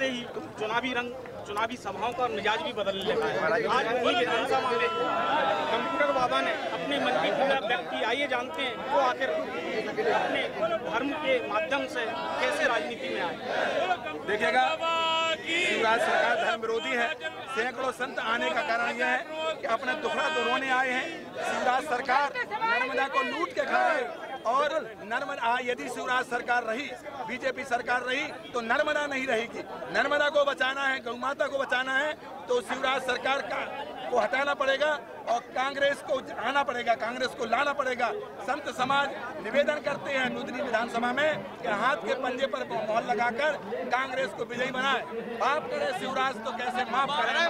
से ही चुनावी रंग, चुनावी सभाओं का मिजाज भी बदल लेता है। आज वही विधानसभा में कंप्यूटर बाबा ने अपने मन की पीड़ा व्यक्त की। आइए जानते हैं वो आखिर अपने धर्म के माध्यम से कैसे राजनीति में आए। देखिएगा, शिवराज सरकार धर्म विरोधी है। सैकड़ों संत आने का कारण यह है कि अपने दुखड़ा तो रोने आए हैं। शिवराज सरकार नर्मदा को लूट के खा रहे और नर्मदा यदि शिवराज सरकार रही, बीजेपी सरकार रही तो नर्मदा नहीं रहेगी। नर्मदा को बचाना है, गौ माता को बचाना है तो शिवराज सरकार का, को हटाना पड़ेगा और कांग्रेस को आना पड़ेगा, कांग्रेस को लाना पड़ेगा। संत समाज निवेदन करते हैं नूतनी विधानसभा में कि हाथ के पंजे पर मोहर लगाकर कांग्रेस को विजयी बनाए। माफ़ करे शिवराज तो कैसे माफ़ करे